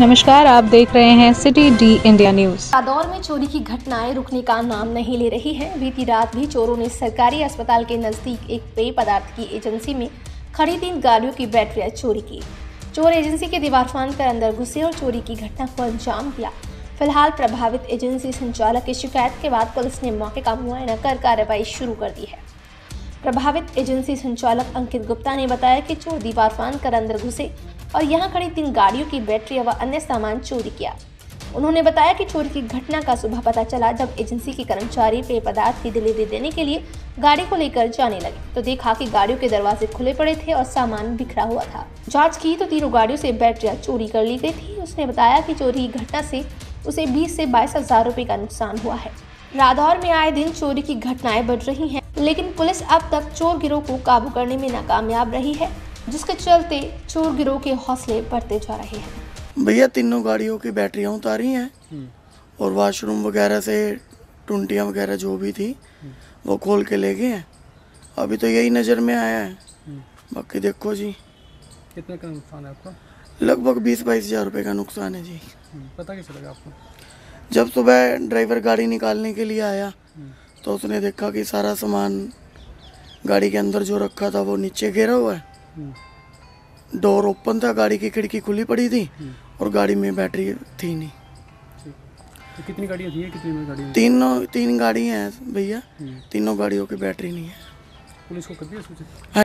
नमस्कार, आप देख रहे हैं city D India news. Radaur में चोरी की घटनाएँ रुकने का नाम नहीं ले रही है। बीती रात भी चोरों ने सरकारी अस्पताल के नज़दीक एक पेय पदार्थ की एजेंसी में खड़ी तीन गाड़ियों की बैटरियाँ चोरी की। चोर एजेंसी के दीवार फांद कर अंदर घुसे और चोरी की घटना को अंजाम दिया। फ़िलहाल प्रभावित एजेंसी संचालक की शिकायत के बाद पुलिस ने मौके का मुआयना कर कार्रवाई शुरू कर दी है। प्रभावित एजेंसी संचालक अंकित गुप्ता ने बताया कि चोर दीवार फांद कर अंदर घुसे और यहाँ खड़ी तीन गाड़ियों की बैटरी व अन्य सामान चोरी किया। उन्होंने बताया कि चोरी की घटना का सुबह पता चला जब एजेंसी के कर्मचारी पेय पदार्थ की डिलीवरी देने के लिए गाड़ी को लेकर जाने लगे। तो देखा कि गाड़ियों के दरवाजे खुले पड़े थे और सामान बिखरा हुआ था। जाँच की तो तीनों गाड़ियों से बैटरियाँ चोरी कर ली गई थी। उसने बताया कि चोरी की घटना से उसे 20 से बाईस हज़ार का नुकसान हुआ है। रादौर में आए दिन चोरी की घटनाएँ बढ़ रही हैं, लेकिन पुलिस अब तक चोर गिरोह को काबू करने में नाकामयाब रही है। जिसके चलते चोर गिरोह के हौसले बढ़ते जा रहे हैं। भैया तीनों गाड़ियों की बैटरियाँ उतारी हैं और वॉशरूम वगैरह से टुंटियाँ वगैरह जो भी थी वो खोल के ले गए हैं। अभी तो यही नज़र में आया है। बाकी देखो जी। कितने का नुकसान है आपका? लगभग बीस बाईस हज़ार रुपये का नुकसान है जी। हम्म, पता कैसे लगा आपको? जब सुबह ड्राइवर गाड़ी निकालने के लिए आया तो उसने देखा कि सारा सामान गाड़ी के अंदर जो रखा था वो नीचे गिरा हुआ है। हम्म, डोर ओपन था गाड़ी की खिड़की खुली पड़ी थी और गाड़ी में बैटरी थी नहीं। तो कितनी गाड़ियाँ थी कितनी में गाड़ियाँ? तीनों तीन गाड़ियाँ हैं भैया। हम्म, तीनों गाड़ियों की बैटरी नहीं है। पुलिस को कर दिया